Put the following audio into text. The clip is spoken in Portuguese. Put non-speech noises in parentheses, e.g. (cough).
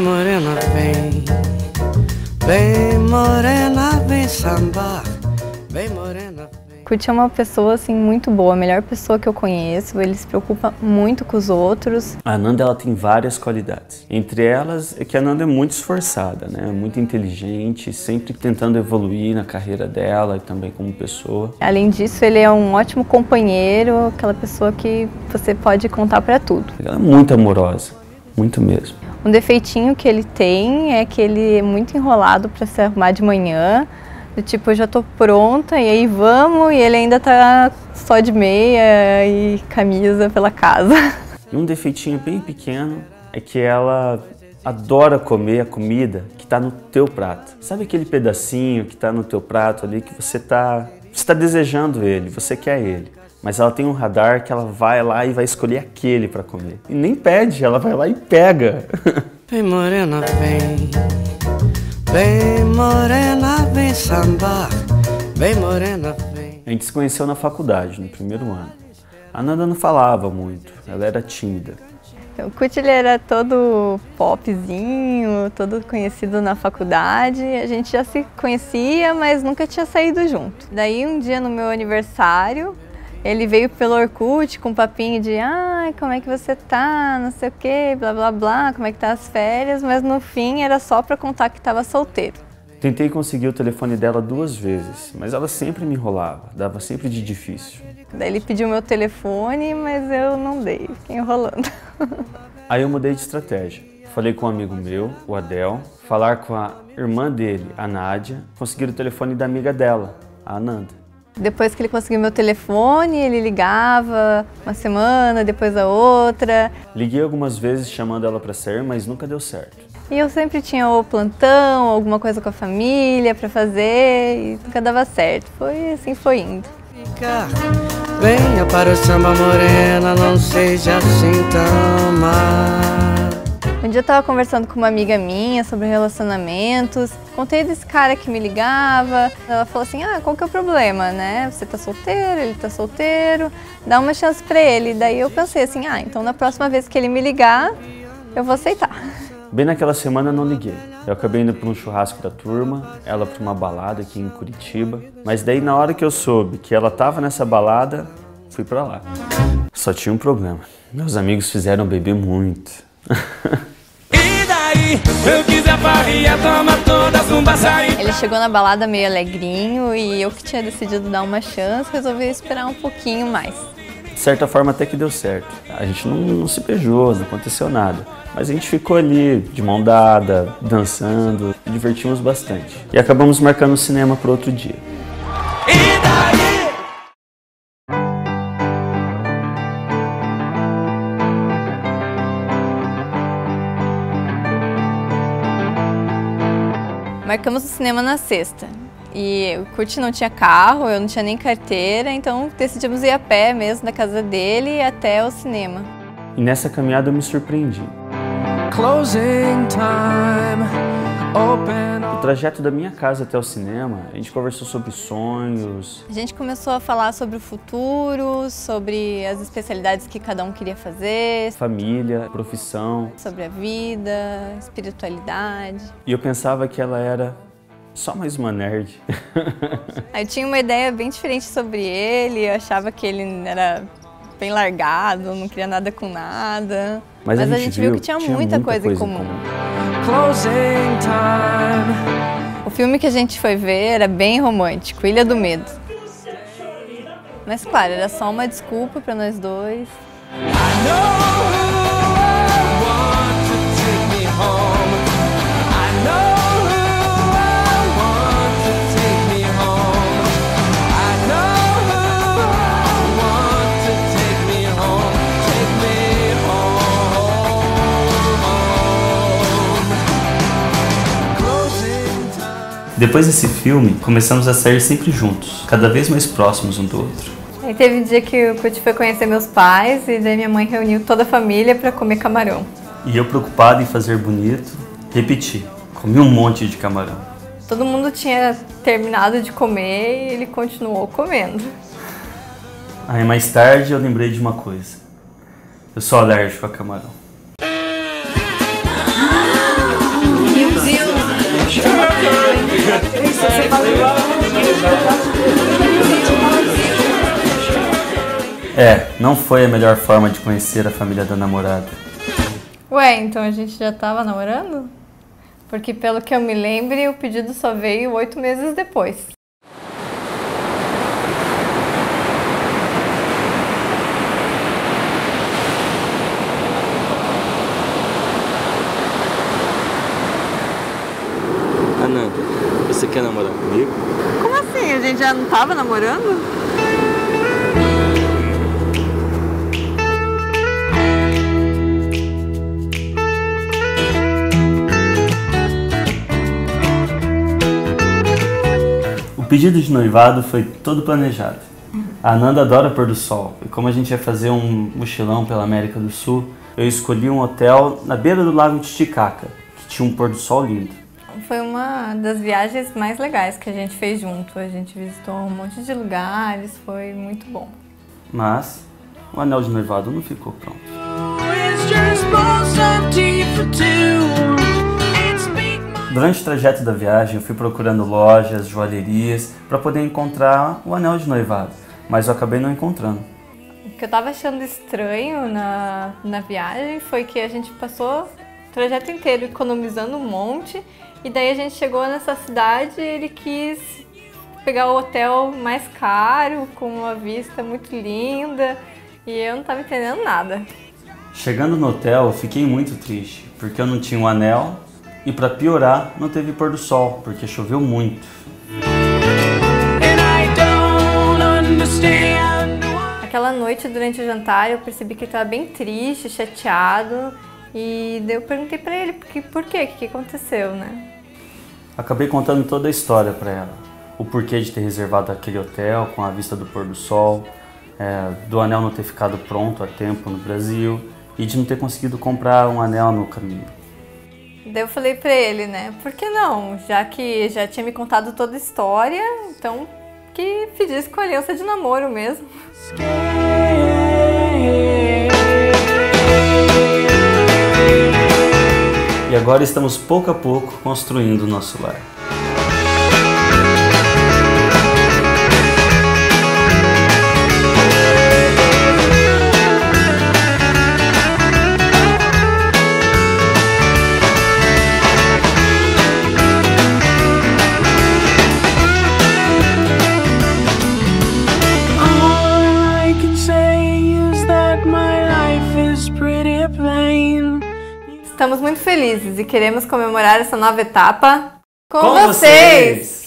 morena, vem. Vem morena, vem sambar. Vem morena, vem. Kurt é uma pessoa assim muito boa, a melhor pessoa que eu conheço. Ele se preocupa muito com os outros. A Nanda ela tem várias qualidades. Entre elas é que a Nanda é muito esforçada, né? Muito inteligente, sempre tentando evoluir na carreira dela e também como pessoa. Além disso, ele é um ótimo companheiro, aquela pessoa que você pode contar para tudo. Ela é muito amorosa, muito mesmo. Um defeitinho que ele tem é que ele é muito enrolado para se arrumar de manhã. Do tipo, eu já tô pronta e aí vamos, e ele ainda tá só de meia e camisa pela casa. E um defeitinho bem pequeno é que ela adora comer a comida que está no teu prato. Sabe aquele pedacinho que está no teu prato ali que você está você tá desejando ele, você quer ele. Mas ela tem um radar que ela vai lá e vai escolher aquele para comer. E nem pede, ela vai lá e pega. (laughs) Vem morena, vem. Vem morena, vem sambar. Vem morena, vem. A gente se conheceu na faculdade, no primeiro ano. A Nanda não falava muito, ela era tímida. O Kurt ele era todo popzinho, todo conhecido na faculdade. A gente já se conhecia, mas nunca tinha saído junto. Daí um dia no meu aniversário, ele veio pelo Orkut com um papinho de ai, como é que você tá, não sei o que, blá blá blá, como é que tá as férias, mas no fim era só para contar que estava solteiro. Tentei conseguir o telefone dela duas vezes, mas ela sempre me enrolava, dava sempre de difícil. Daí ele pediu meu telefone, mas eu não dei, fiquei enrolando. (laughs) Aí eu mudei de estratégia. Falei com um amigo meu, o Adel, falar com a irmã dele, a Nádia, conseguir o telefone da amiga dela, a Ananda. Depois que ele conseguiu meu telefone, ele ligava uma semana, depois a outra. Liguei algumas vezes chamando ela para sair, mas nunca deu certo. E eu sempre tinha o plantão, alguma coisa com a família para fazer e nunca dava certo. Foi assim, foi indo. Venha para o samba morena, não seja assim tão má. Um dia eu tava conversando com uma amiga minha sobre relacionamentos, contei desse cara que me ligava, ela falou assim, ah, qual que é o problema, né? Você tá solteiro, ele tá solteiro, dá uma chance pra ele. Daí eu pensei assim, ah, então na próxima vez que ele me ligar, eu vou aceitar. (laughs) Bem naquela semana eu não liguei. Eu acabei indo para um churrasco da turma, ela para uma balada aqui em Curitiba. Mas daí na hora que eu soube que ela tava nessa balada, fui para lá. Só tinha um problema. Meus amigos fizeram beber muito. (laughs) Eu quiser farria, toma todas um baçaí. Ele chegou na balada meio alegrinho e eu que tinha decidido dar uma chance, resolvi esperar um pouquinho mais. De certa forma até que deu certo. A gente não, não se beijou, não aconteceu nada. Mas a gente ficou ali de mão dada, dançando, divertimos bastante. E acabamos marcando o cinema para outro dia. E daí? Marcamos o cinema na sexta. E o Kurt não tinha carro, eu não tinha nem carteira, então decidimos ir a pé mesmo da casa dele até o cinema. E nessa caminhada eu me surpreendi. Closing time. Open trajeto da minha casa até o cinema, a gente conversou sobre sonhos, A gente começou a falar sobre o futuro, sobre as especialidades que cada um queria fazer, família, profissão. sobre a vida, espiritualidade. E eu pensava que ela era só mais uma nerd. (laughs) Eu tinha uma ideia bem diferente sobre ele, eu achava que ele era bem largado, não queria nada com nada. Mas, a gente, viu que tinha, muita, coisa, em comum. closing time. O filme que a gente foi ver era bem romântico, Ilha do Medo. Mas claro, era só uma desculpa para nós dois. Depois desse filme, começamos a sair sempre juntos, cada vez mais próximos um do outro. Aí teve um dia que o Kurt foi conhecer meus pais e daí minha mãe reuniu toda a família para comer camarão. E eu preocupado em fazer bonito, repeti. Comi um monte de camarão. Todo mundo tinha terminado de comer e ele continuou comendo. Aí mais tarde eu lembrei de uma coisa. Eu sou alérgico a camarão. É, não foi a melhor forma de conhecer a família da namorada. Ué, então a gente já tava namorando? Porque pelo que eu me lembre, o pedido só veio oito meses depois. Você quer namorar comigo? Como assim? A gente já não tava namorando? O pedido de noivado foi todo planejado. A Ananda adora pôr do sol e como a gente ia fazer um mochilão pela América do Sul, eu escolhi um hotel na beira do lago Titicaca, que tinha um pôr do sol lindo. Foi uma das viagens mais legais que a gente fez junto. A gente visitou um monte de lugares, foi muito bom. Mas o anel de noivado não ficou pronto. Durante o trajeto da viagem, eu fui procurando lojas, joalherias para poder encontrar o anel de noivado, mas eu acabei não encontrando. O que eu tava achando estranho na, na viagem foi que a gente passou o trajeto inteiro economizando um monte e daí a gente chegou nessa cidade e ele quis pegar o hotel mais caro, com uma vista muito linda e eu não tava entendendo nada. Chegando no hotel, eu fiquei muito triste, porque eu não tinha um anel e para piorar, não teve pôr do sol, porque choveu muito. Aquela noite durante o jantar eu percebi que ele estava bem triste, chateado e daí eu perguntei pra ele por, que, por quê, o que, que aconteceu, né? Acabei contando toda a história para ela. O porquê de ter reservado aquele hotel com a vista do pôr do sol, é, do anel não ter ficado pronto a tempo no Brasil e de não ter conseguido comprar um anel no caminho. Daí eu falei pra ele, né? Por que não? Já que já tinha me contado toda a história, então que pedisse com aliança de namoro mesmo. E agora estamos pouco a pouco construindo o nosso lar. Estamos muito felizes e queremos comemorar essa nova etapa com, Com vocês! vocês!